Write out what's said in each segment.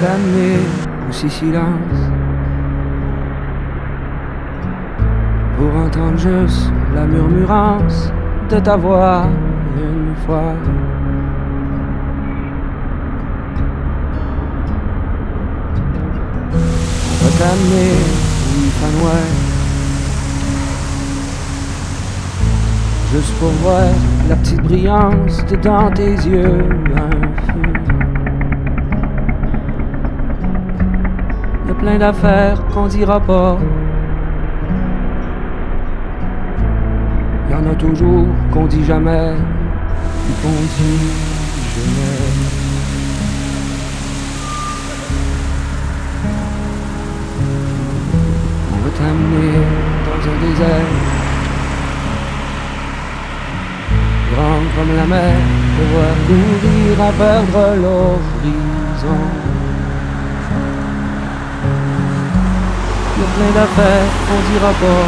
t'amener au silence pour entendre juste la murmurance de ta voix une fois. Où il fait noir. Juste pour voir la petite brillance de dans tes yeux, un. Plein d'affaires qu'on dira pas. Y en a toujours qu'on dit jamais, qu'on dit jamais. On va t'amener dans un désert grand comme la mer pour courir à perdre l'horizon. Plein d'affaires qu'on dira pas.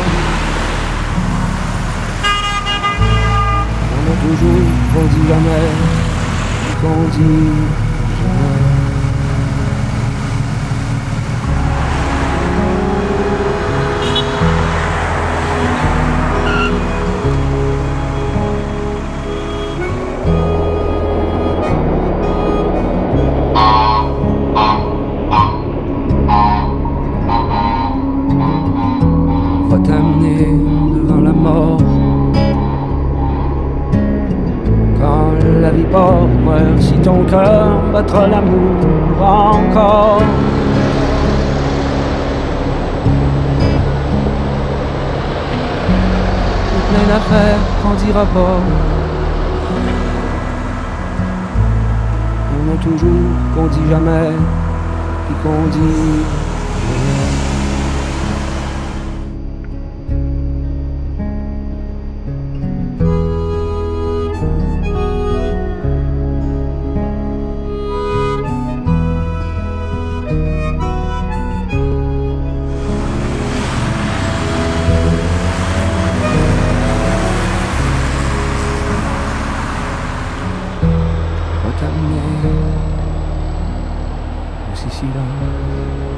On a toujours qu'on dit jamais, qu'on dit si ton cœur battra l'amour encore. Y a plein d'affaires qu'on dira pas. On a toujours qu'on dit jamais, puis qu'on dit va t'amener au Sicilien.